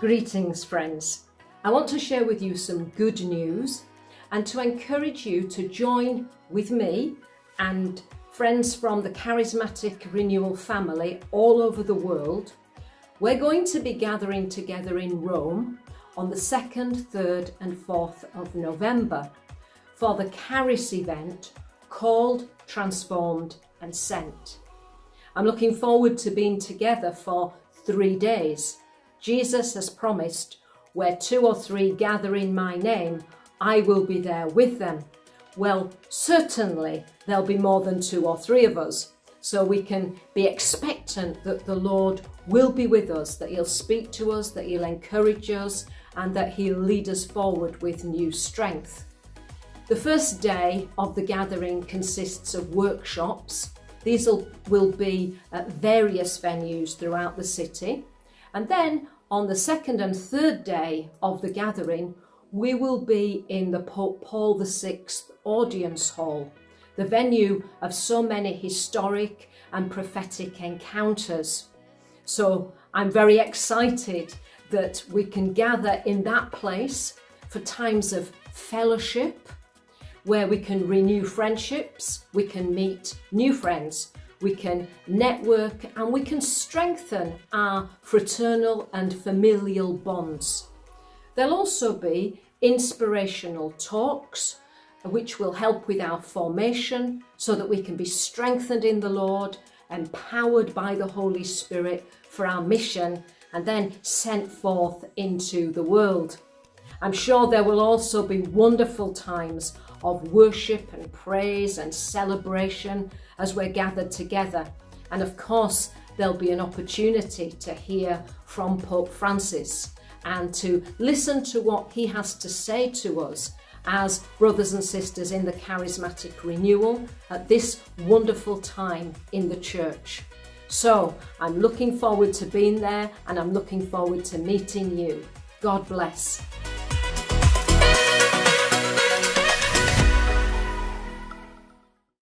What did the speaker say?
Greetings, friends. I want to share with you some good news and to encourage you to join with me and friends from the Charismatic Renewal family all over the world. We're going to be gathering together in Rome on the 2nd, 3rd, and 4th of November for the Charis event called, transformed, and sent. I'm looking forward to being together for three days. Jesus has promised, where two or three gather in my name, I will be there with them. Well, certainly there'll be more than two or three of us. So we can be expectant that the Lord will be with us, that He'll speak to us, that He'll encourage us, and that He'll lead us forward with new strength. The first day of the gathering consists of workshops. These will be at various venues throughout the city. And then on the second and third day of the gathering, we will be in the Pope Paul VI Audience Hall, the venue of so many historic and prophetic encounters. So I'm very excited that we can gather in that place for times of fellowship, where we can renew friendships, we can meet new friends, we can network and we can strengthen our fraternal and familial bonds. There'll also be inspirational talks which will help with our formation so that we can be strengthened in the Lord, empowered by the Holy Spirit for our mission and then sent forth into the world. I'm sure there will also be wonderful times of worship and praise and celebration as we're gathered together. And of course, there'll be an opportunity to hear from Pope Francis and to listen to what he has to say to us as brothers and sisters in the charismatic renewal at this wonderful time in the church. So I'm looking forward to being there and I'm looking forward to meeting you. God bless.